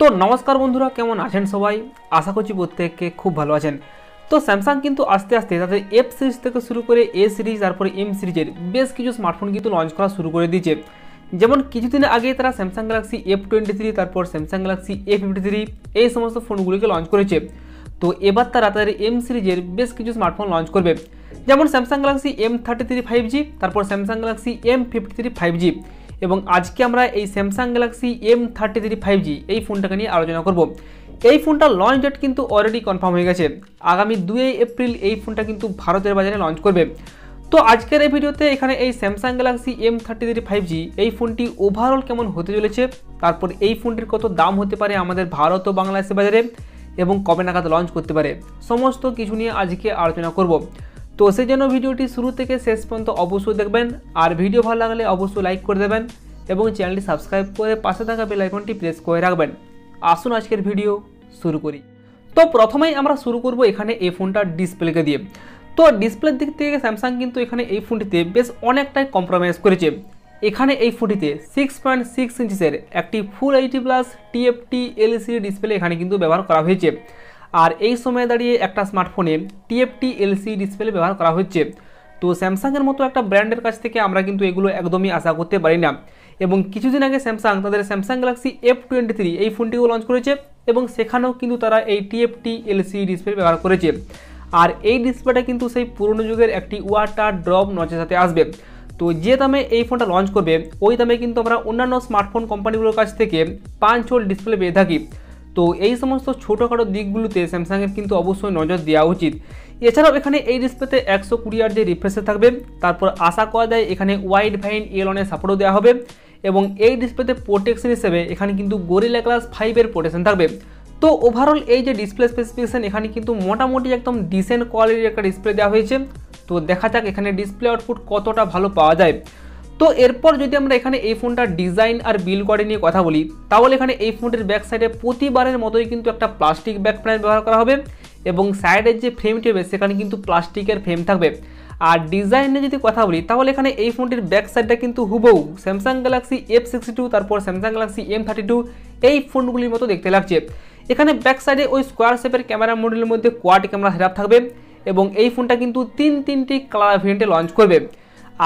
তো নমস্কার বন্ধুরা, কেমন আছেন সবাই? আশা করছি প্রত্যেককে খুব ভালো আছেন। তো স্যামসাং কিন্তু আস্তে আস্তে তাদের এফ সিরিজ থেকে শুরু করে এ সিরিজ তারপরে এম সিরিজের বেশ কিছু স্মার্টফোন কিন্তু লঞ্চ করা শুরু করে দিয়েছে। যেমন কিছুদিন আগে তারা Samsung Galaxy F twenty three তারপর Samsung Galaxy A fifty three এই সমস্ত ফোনগুলিকে লঞ্চ করেছে। তো এবার তারা তাদের এম সিরিজের বেশ কিছু স্মার্টফোন লঞ্চ করবে। যেমন Samsung Galaxy M thirty three five G তারপর Samsung Galaxy M fifty three five G এবং আজকে আমরা এই Samsung Galaxy M thirty three five G এই ফোনটাকে নিয়ে আলোচনা করব। এই ফোনটা লঞ্চ ডেট কিন্তু অলরেডি কনফার্ম হয়ে গেছে। আগামী দুই এপ্রিল এই ফোনটা কিন্তু ভারতের বাজারে লঞ্চ করবে। তো আজকের এই ভিডিওতে এখানে এই Samsung Galaxy M thirty three five G এই ফোনটি ওভারঅল কেমন হতে চলেছে, তারপর এই ফোনটির কত দাম হতে পারে আমাদের ভারত ও বাংলাদেশের বাজারে এবং কবে নাগাদ লঞ্চ করতে পারে, সমস্ত কিছু নিয়ে আজকে আলোচনা করব। তো সেই জন্য ভিডিওটি শুরু থেকে শেষ পর্যন্ত অবশ্যই দেখবেন। আর ভিডিও ভালো লাগলে অবশ্যই লাইক করে দেবেন এবং চ্যানেলটি সাবস্ক্রাইব করে পাশে থাকা বেল আইকনটি প্রেস করে রাখবেন। আসুন আজকের ভিডিও শুরু করি। তো প্রথমেই আমরা শুরু করব এখানে এই ফোনটার ডিসপ্লেকে দিয়ে। তো ডিসপ্লের দিক থেকে স্যামসাং কিন্তু এখানে এই ফোনটিতে বেশ অনেকটাই কম্প্রোমাইজ করেছে। এখানে এই ফোনটিতে সিক্স পয়েন্ট সিক্স ইঞ্চিসের একটি full HD plus TFT LCD display এখানে কিন্তু ব্যবহার করা হয়েছে। আর এই সময়ে দাঁড়িয়ে একটা স্মার্টফোনে টিএফটি এলসি ডিসপ্লে ব্যবহার করা হচ্ছে। তো স্যামসাংয়ের মতো একটা ব্র্যান্ডের কাছ থেকে আমরা কিন্তু এগুলো একদমই আশা করতে পারি না। এবং কিছুদিন আগে স্যামসাং, তাদের Samsung Galaxy F twenty three এই ফোনটিও লঞ্চ করেছে এবং সেখানেও কিন্তু তারা এই টিএফটি এলসি ডিসপ্লে ব্যবহার করেছে। আর এই ডিসপ্লেটা কিন্তু সেই পুরনো যুগের একটি ওয়াটার ড্রপ নচের সাথে আসবে। তো যে দামে এই ফোনটা লঞ্চ করবে, ওই দামে কিন্তু আমরা অন্যান্য স্মার্টফোন কোম্পানিগুলোর কাছ থেকে পাঁচ হোল ডিসপ্লে পেয়ে থাকি। তো এই সমস্ত ছোটোখাটো দিকগুলোতে স্যামসাংয়ের কিন্তু অবশ্যই নজর দেওয়া উচিত। এছাড়াও এখানে এই ডিসপ্লেতে একশো কুড়ি আর যে রিফ্রেশে থাকবে, তারপর আশা করা যায় এখানে ওয়াইড ভাইন এলনের সাপোর্টও দেওয়া হবে এবং এই ডিসপ্লেতে প্রোটেকশন হিসেবে এখানে কিন্তু গরিলা ক্লাস ফাইভের প্রোটেকশন থাকবে। তো ওভারঅল এই যে ডিসপ্লে স্পেসিফিকেশন এখানে কিন্তু মোটামুটি একদম ডিসেন্ট কোয়ালিটির একটা ডিসপ্লে দেওয়া হয়েছে। তো দেখা যাক এখানে ডিসপ্লে আউটপুট কতটা ভালো পাওয়া যায়। তো এরপর যদি আমরা এখানে এই ফোনটার ডিজাইন আর বিল করে নিয়ে কথা বলি, তাহলে এখানে এই ফোনটির ব্যাক সাইডে প্রতিবারের মতোই কিন্তু একটা প্লাস্টিক ব্যাক প্যানেল ব্যবহার করা হবে এবং সাইডের যে ফ্রেমটি হবে, সেখানে কিন্তু প্লাস্টিকের ফ্রেম থাকবে। আর ডিজাইনে যদি কথা বলি, তাহলে এখানে এই ফোনটির ব্যাক সাইডটা কিন্তু হুবহু Samsung Galaxy F sixty two তারপর Samsung Galaxy M thirty two এই ফোনগুলির মতো দেখতে লাগছে। এখানে ব্যাক সাইডে ওই স্কোয়ার শেপের ক্যামেরা মডেলের মধ্যে কোয়াড ক্যামেরা সেটআপ থাকবে এবং এই ফোনটা কিন্তু তিন তিনটি কালার ভেরিয়েন্টে লঞ্চ করবে।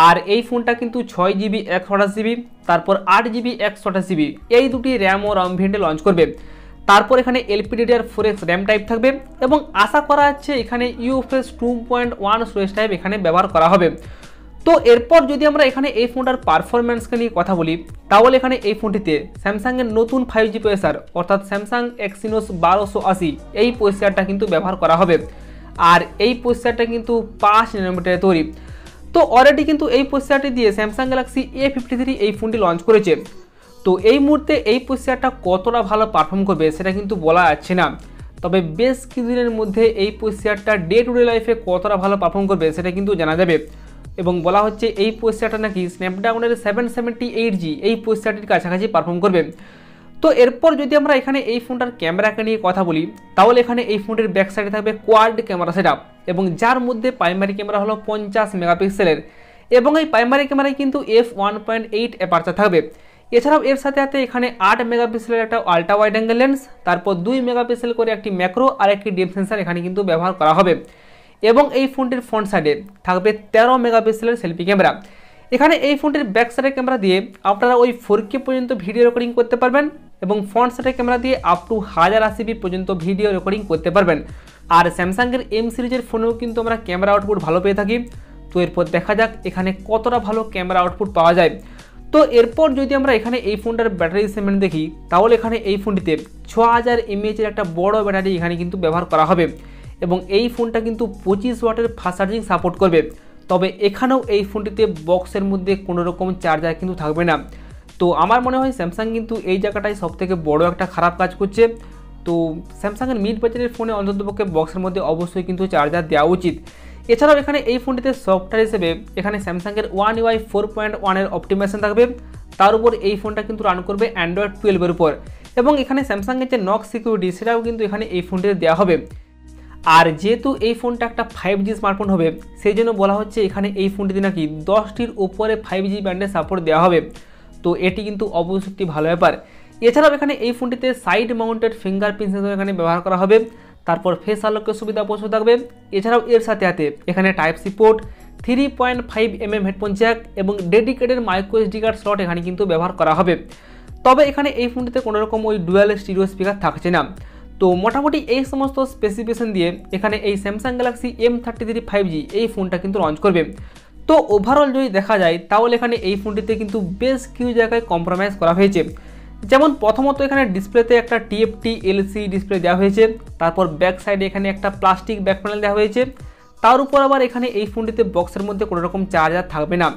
আর এই ফোনটা কিন্তু ছয় জিবি, একশো আঠাশ জিবি, তারপর আট জিবি, একশো আঠাশ জিবি, এই দুটি র্যাম ও রাম ভেরিয়েন্টে লঞ্চ করবে। তারপর এখানে LPDDR four X RAM type থাকবে এবং আশা করা হচ্ছে এখানে UFS two point one storage type এখানে ব্যবহার করা হবে। তো এরপর যদি আমরা এখানে এই ফোনটার পারফরমেন্সকে নিয়ে কথা বলি, তাহলে এখানে এই ফোনটিতে স্যামসাংয়ের নতুন ফাইভ জি প্রসেসার অর্থাৎ স্যামসাং এক্সিনোস বারোশো আশি, এই প্রসেসারটা কিন্তু ব্যবহার করা হবে। আর এই প্রসেসারটা কিন্তু পাঁচ ন্যানোমিটারে তৈরি। তো অলরেডি কিন্তু এই পোস্টারটি দিয়ে Samsung Galaxy A fifty three এই ফোনটি লঞ্চ করেছে। তো এই মুহূর্তে এই পোস্টারটা কতটা ভালো পারফর্ম করবে সেটা কিন্তু বলা যাচ্ছে না। তবে বেশ কিছুদিনের মধ্যে এই প্রসেসারটা ডে টু ডে লাইফে কতটা ভালো পারফর্ম করবে সেটা কিন্তু জানা যাবে। এবং বলা হচ্ছে এই প্রসেসারটা নাকি স্ন্যাপড্রাগনের সেভেন সেভেন্টি এইট জি এই প্রসেসারটির কাছাকাছি পারফর্ম করবে। তো এরপর যদি আমরা এখানে এই ফোনটার ক্যামেরাকে নিয়ে কথা বলি, তাহলে এখানে এই ফোনটির ব্যাক সাইডে থাকবে কোয়াড ক্যামেরা সেট এবং যার মধ্যে প্রাইমারি ক্যামেরা হলো পঞ্চাশ মেগাপিক্সেলের এবং এই প্রাইমারি ক্যামেরায় কিন্তু F one point eight aperture থাকবে। এছাড়াও এর সাথে সাথে এখানে আট মেগাপিক্সেলের একটা আল্ট্রা ওয়াইড অ্যাঙ্গেল লেন্স তারপর দুই মেগাপিক্সেল করে একটি ম্যাক্রো আর একটি ডিপ সেন্সার এখানে কিন্তু ব্যবহার করা হবে। এবং এই ফোনটির ফ্রন্ট সাইডে থাকবে তেরো মেগাপিক্সেলের সেলফি ক্যামেরা এখানে এই ফোনটির ব্যাক সাইডের ক্যামেরা দিয়ে আপনারা ওই ফোর পর্যন্ত ভিডিও রেকর্ডিং করতে পারবেন। এবং ফ্রন্ট সাইডের ক্যামেরা দিয়ে আপ টু হাজার আশিবি পর্যন্ত ভিডিও রেকর্ডিং করতে পারবেন। আর স্যামসাংয়ের এম সিরিজের ফোনেও কিন্তু আমরা ক্যামেরা আউটপুট ভালো পেয়ে থাকি। তো এরপর দেখা যাক এখানে কতটা ভালো ক্যামেরা আউটপুট পাওয়া যায়। তো এরপর যদি আমরা এখানে এই ফোনটার ব্যাটারি সেমেন্ট দেখি, তাহলে এখানে এই ফোনটিতে ছ হাজার এমএএচের একটা বড় ব্যাটারি এখানে কিন্তু ব্যবহার করা হবে। এবং এই ফোনটা কিন্তু পঁচিশ ওয়াটের ফাস্ট চার্জিং সাপোর্ট করবে। তবে এখানেও এই ফোনটিতে বক্সের মধ্যে কোনো রকম চার্জার কিন্তু থাকবে না। তো আমার মনে হয় স্যামসাং কিন্তু এই জায়গাটায় সবথেকে বড় একটা খারাপ কাজ করছে। তো স্যামসাংয়ের মিড বাজারের ফোনে অন্ততপক্ষে বক্সের মধ্যে অবশ্যই কিন্তু চার্জার দেওয়া উচিত। এছাড়াও এখানে এই ফোনটিতে সফটওয়্যার হিসেবে এখানে স্যামসাংয়ের ওয়ান ইউআই ফোর পয়েন্ট ওয়ানের অপটিমেশন থাকবে। তার উপর এই ফোনটা কিন্তু রান করবে অ্যান্ড্রয়েড টুয়েলভের উপর। এবং এখানে স্যামসাংয়ের যে নক সিকিউরিটি সেটাও কিন্তু এখানে এই ফোনটিতে দেওয়া হবে। আর যেহেতু এই ফোনটা একটা ফাইভ জি স্মার্টফোন হবে, সেই জন্য বলা হচ্ছে এখানে এই ফোনটিতে নাকি দশটির ওপরে ফাইভ জি ব্যান্ডের সাপোর্ট দেওয়া হবে। তো এটি কিন্তু অবশ্যই একটি ভালো ব্যাপার। এছাড়াও এখানে এই ফোনটিতে সাইড মাউন্টেড ফিঙ্গারপ্রিন্ট সেন্সর এখানে ব্যবহার করা হবে। তারপর ফেস আলোকের সুবিধা অবশ্যই থাকবে। এছাড়াও এর সাথে সাথে এখানে type C port three point five M M headphone jack এবং dedicated micro SD card slot এখানে কিন্তু ব্যবহার করা হবে। তবে এখানে এই ফোনটিতে কোনো রকম ওই ডুয়াল স্টিরিও স্পিকার থাকছে না। তো মোটামুটি এই সমস্ত স্পেসিফিকেশন দিয়ে এখানে এই Samsung Galaxy M thirty three five G এই ফোনটা কিন্তু লঞ্চ করবে। তো ওভারঅল যদি দেখা যায়, তাহলে এখানে এই ফোনটিতে কিন্তু বেশ কিছু জায়গায় কম্প্রোমাইজ করা হয়েছে। যেমন প্রথমত এখানে ডিসপ্লেতে একটা টিএফটি এলসি ডিসপ্লে দেওয়া হয়েছে, তারপর ব্যাক সাইডে এখানে একটা প্লাস্টিক ব্যাক প্যানেল দেওয়া হয়েছে, তার উপর আবার এখানে এই ফোনটিতে বক্সের মধ্যে কোনো রকম চার্জার থাকবে না।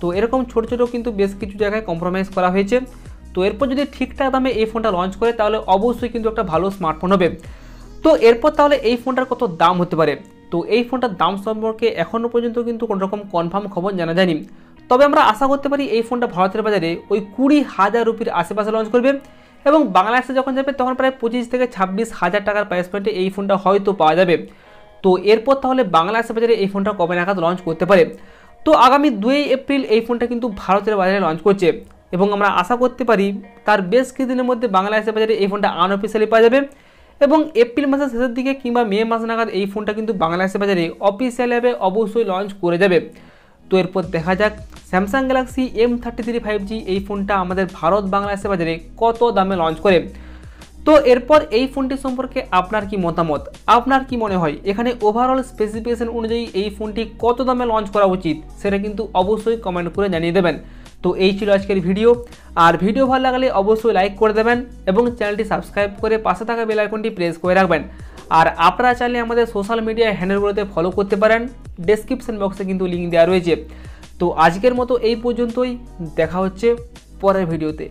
তো এরকম ছোট ছোট কিন্তু বেশ কিছু জায়গায় কম্প্রোমাইজ করা হয়েছে। তো এরপর যদি ঠিকঠাক দামে এই ফোনটা লঞ্চ করে, তাহলে অবশ্যই কিন্তু একটা ভালো স্মার্টফোন হবে। তো এরপর তাহলে এই ফোনটার কত দাম হতে পারে? তো এই ফোনটার দাম সম্পর্কে এখনও পর্যন্ত কিন্তু কোনো রকম কনফার্ম খবর জানা যায়নি। তবে আমরা আশা করতে পারি এই ফোনটা ভারতের বাজারে ওই কুড়ি হাজার রুপির আশেপাশে লঞ্চ করবে এবং বাংলাদেশে যখন যাবে তখন প্রায় পঁচিশ থেকে ছাব্বিশ হাজার টাকার প্রাইস পয়েন্টে এই ফোনটা হয়তো পাওয়া যাবে। তো এরপর তাহলে বাংলাদেশের বাজারে এই ফোনটা কবে নাগাদ লঞ্চ করতে পারে? তো আগামী দুই এপ্রিল এই ফোনটা কিন্তু ভারতের বাজারে লঞ্চ করছে এবং আমরা আশা করতে পারি তার বেশ কিছুদিনের মধ্যে বাংলাদেশের বাজারে এই ফোনটা আনঅফিসিয়ালি পাওয়া যাবে। এবং এপ্রিল মাসের শেষের দিকে কিংবা মে মাস নাগাদ এই ফোনটা কিন্তু বাংলাদেশের বাজারে অফিসিয়ালভাবে অবশ্যই লঞ্চ করে যাবে। তো এরপর দেখা যাক Samsung Galaxy M thirty three five G এই ফোনটা আমাদের ভারত বাংলাদেশের বাজারে কত দামে লঞ্চ করে? তো এরপর এই ফোনটি সম্পর্কে আপনার কি মতামত? আপনার কি মনে হয়? এখানে ওভারঅল স্পেসিফিকেশন অনুযায়ী এই ফোনটি কত দামে লঞ্চ করা উচিত? সেটা কিন্তু অবশ্যই কমেন্ট করে জানিয়ে দেবেন। তো এই ছিল আজকের ভিডিও। আর ভিডিও ভালো লাগলে অবশ্যই লাইক করে দেবেন এবং চ্যানেলটি সাবস্ক্রাইব করে পাশে থাকা বেল আইকনটি প্রেস করে রাখবেন। আর আপনারা চাইলে আমাদের সোশ্যাল মিডিয়া হ্যান্ডেলগুলোতে ফলো করতে পারেন। ডেসক্রিপশন বক্সে কিন্তু লিঙ্ক দেওয়া রয়েছে। তো আজকের মতো এই পর্যন্তই। দেখা হচ্ছে পরের ভিডিওতে।